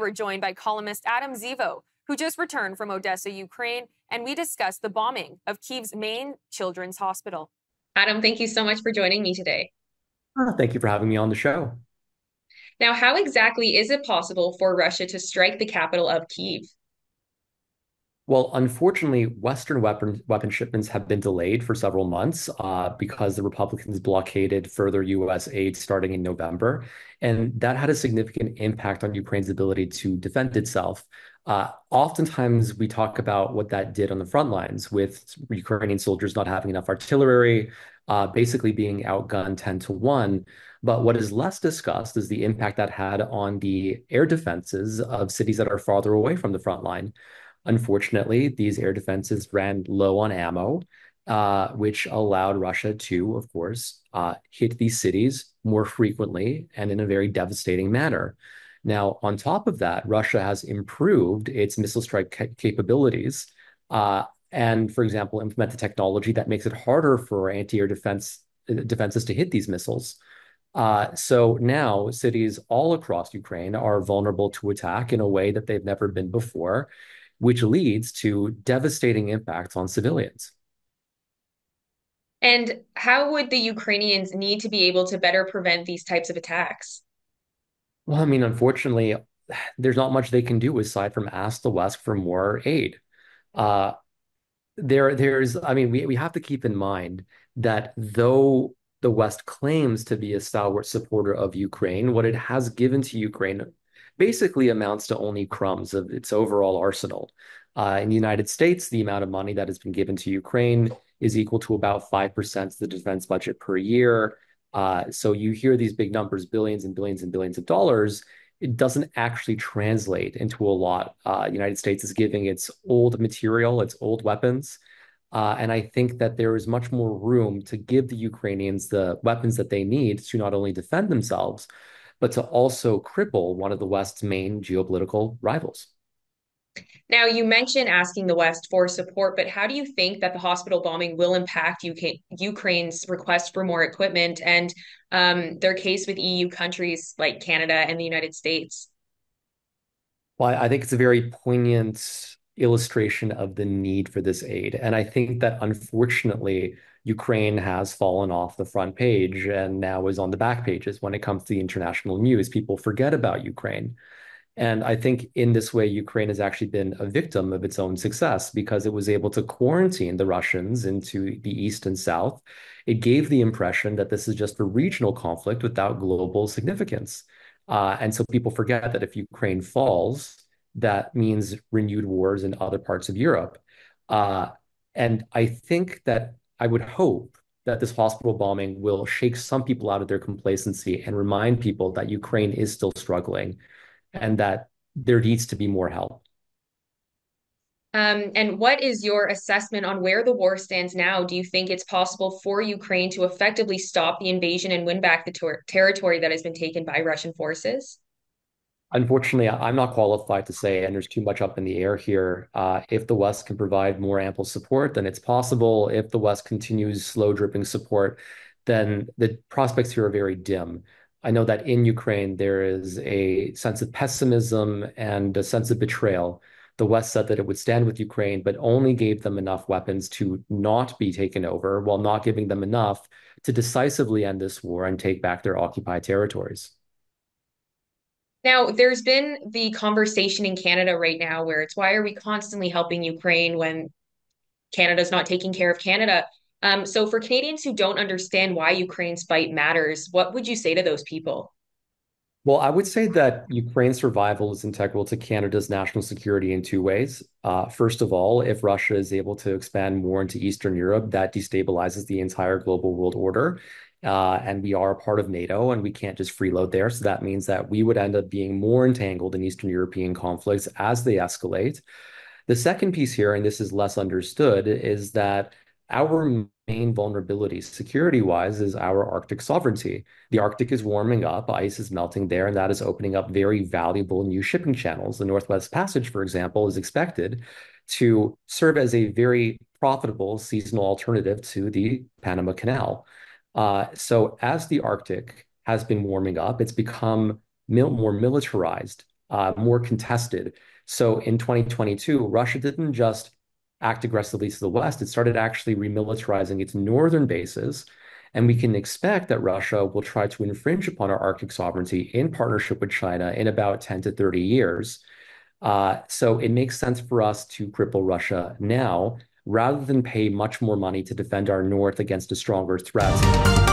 we're joined by columnist Adam Zivo, who just returned from Odessa, Ukraine, and we discussed the bombing of Kyiv's main children's hospital. Adam, thank you so much for joining me today. Oh, thank you for having me on the show. Now, how exactly is it possible for Russia to strike the capital of Kyiv? Well, unfortunately, Western weapon weapon shipments have been delayed for several months uh, because the Republicans blockaded further U.S. aid starting in November, and that had a significant impact on Ukraine's ability to defend itself. Uh, oftentimes, we talk about what that did on the front lines, with Ukrainian soldiers not having enough artillery, uh, basically being outgunned 10 to 1. But what is less discussed is the impact that had on the air defenses of cities that are farther away from the front line. Unfortunately, these air defenses ran low on ammo, uh, which allowed Russia to, of course, uh, hit these cities more frequently and in a very devastating manner. Now, on top of that, Russia has improved its missile strike ca capabilities uh, and, for example, implemented technology that makes it harder for anti-air defense defenses to hit these missiles. Uh, so now cities all across Ukraine are vulnerable to attack in a way that they've never been before which leads to devastating impacts on civilians. And how would the Ukrainians need to be able to better prevent these types of attacks? Well, I mean, unfortunately, there's not much they can do aside from ask the West for more aid. Uh, there, there's, I mean, we, we have to keep in mind that though the West claims to be a stalwart supporter of Ukraine, what it has given to Ukraine basically amounts to only crumbs of its overall arsenal. Uh, in the United States, the amount of money that has been given to Ukraine is equal to about 5% of the defense budget per year. Uh, so you hear these big numbers, billions and billions and billions of dollars. It doesn't actually translate into a lot. Uh, United States is giving its old material, its old weapons. Uh, and I think that there is much more room to give the Ukrainians the weapons that they need to not only defend themselves, but to also cripple one of the West's main geopolitical rivals. Now, you mentioned asking the West for support, but how do you think that the hospital bombing will impact UK, Ukraine's request for more equipment and um, their case with EU countries like Canada and the United States? Well, I think it's a very poignant illustration of the need for this aid. And I think that unfortunately, Ukraine has fallen off the front page and now is on the back pages when it comes to the international news. People forget about Ukraine. And I think in this way, Ukraine has actually been a victim of its own success because it was able to quarantine the Russians into the east and south. It gave the impression that this is just a regional conflict without global significance. Uh, and so people forget that if Ukraine falls, that means renewed wars in other parts of Europe. Uh, and I think that I would hope that this hospital bombing will shake some people out of their complacency and remind people that Ukraine is still struggling and that there needs to be more help. Um, and what is your assessment on where the war stands now? Do you think it's possible for Ukraine to effectively stop the invasion and win back the ter territory that has been taken by Russian forces? Unfortunately, I'm not qualified to say, and there's too much up in the air here. Uh, if the West can provide more ample support, then it's possible. If the West continues slow dripping support, then the prospects here are very dim. I know that in Ukraine, there is a sense of pessimism and a sense of betrayal. The West said that it would stand with Ukraine, but only gave them enough weapons to not be taken over, while not giving them enough to decisively end this war and take back their occupied territories. Now, there's been the conversation in Canada right now where it's why are we constantly helping Ukraine when Canada's not taking care of Canada? Um, so, for Canadians who don't understand why Ukraine's fight matters, what would you say to those people? Well, I would say that Ukraine's survival is integral to Canada's national security in two ways. Uh, first of all, if Russia is able to expand more into Eastern Europe, that destabilizes the entire global world order. Uh, and we are a part of NATO, and we can't just freeload there. So that means that we would end up being more entangled in Eastern European conflicts as they escalate. The second piece here, and this is less understood, is that our main vulnerability security-wise is our Arctic sovereignty. The Arctic is warming up, ice is melting there, and that is opening up very valuable new shipping channels. The Northwest Passage, for example, is expected to serve as a very profitable seasonal alternative to the Panama Canal. Uh, so as the Arctic has been warming up, it's become more militarized uh, more contested. So in 2022, Russia didn't just act aggressively to the west, it started actually remilitarizing its northern bases. And we can expect that Russia will try to infringe upon our Arctic sovereignty in partnership with China in about 10 to 30 years. Uh, so it makes sense for us to cripple Russia now rather than pay much more money to defend our north against a stronger threat.